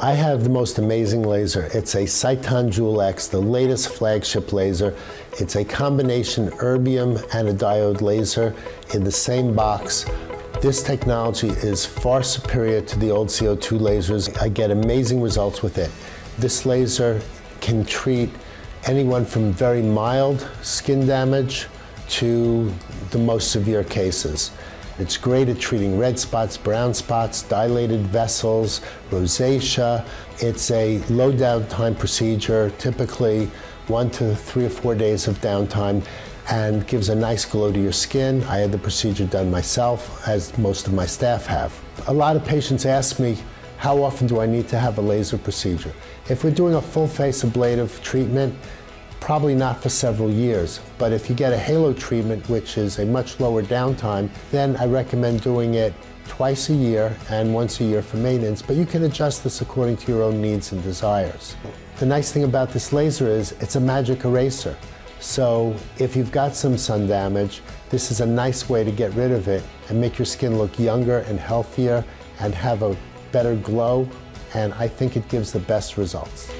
I have the most amazing laser. It's a Sciton Joule X, the latest flagship laser. It's a combination erbium and a diode laser in the same box. This technology is far superior to the old CO2 lasers. I get amazing results with it. This laser can treat anyone from very mild skin damage to the most severe cases. It's great at treating red spots, brown spots, dilated vessels, rosacea. It's a low downtime procedure, typically one to three or four days of downtime and gives a nice glow to your skin. I had the procedure done myself, as most of my staff have. A lot of patients ask me, how often do I need to have a laser procedure? If we're doing a full face ablative treatment, probably not for several years. But if you get a halo treatment, which is a much lower downtime, then I recommend doing it twice a year and once a year for maintenance, but you can adjust this according to your own needs and desires. The nice thing about this laser is it's a magic eraser. So if you've got some sun damage, this is a nice way to get rid of it and make your skin look younger and healthier and have a better glow. And I think it gives the best results.